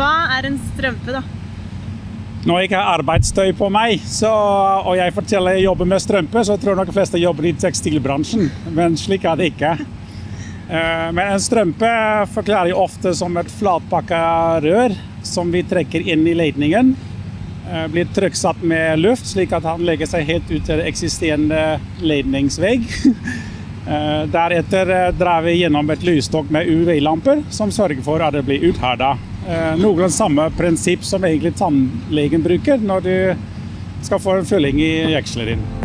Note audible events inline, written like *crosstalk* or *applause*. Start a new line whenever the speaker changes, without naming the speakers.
er en strømpe, da?
Når jeg har arbeidstøy på meg, så, og jeg forteller jeg jobber med strømpe, så tror nok de fleste jobber i tekstilbransjen, men slik er det ikke. Eh, men en strømpe forklarer jeg ofte som et flatpakka rør som vi trekker inn i ledningen. Eh, blir trykksatt med luft, slik at han legger seg helt ut til eksisterende ledningsvegg. *laughs* Eh, deretter drar vi gjennom et lysstokk med UV-lamper, som sørger for at det blir utherda. Noen samme prinsipp som egentlig tannlegen bruker når du skal få en fylling i jekselen din.